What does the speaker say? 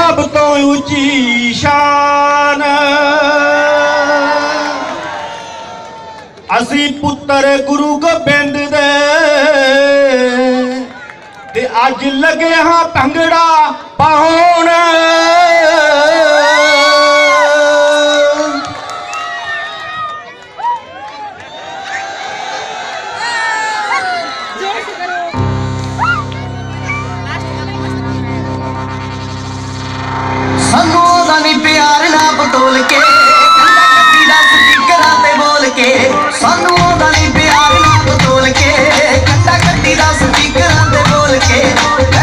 ਸਭ ਤੋਂ ਉੱਚੀ ਸ਼ਾਨ। ਅਸੀਂ ਪੁੱਤਰ ਗੁਰੂ ਗੋਬਿੰਦ ਦੇ ਤੇ ਅੱਜ ਲੱਗੇ ਹਾਂ ਭੰਗੜਾ ਪਾਹੋ ਸੰਗੋ ਦਾ ਨਹੀਂ ਪਿਆਰ ਨਾ ਬਟੋਲ ਕੇ ਕੰਦਾ ਕੱਟੀ ਦਾ ਸਟਿੱਕਰਾਂ ਤੇ ਬੋਲ ਕੇ। ਸਾਨੂੰ ਦਾ ਨਹੀਂ ਪਿਆਰ ਨਾ ਬਟੋਲ ਕੇ ਕੰਦਾ ਕੱਟੀ ਦਾ ਸਟਿੱਕਰਾਂ ਤੇ ਬੋਲ ਕੇ।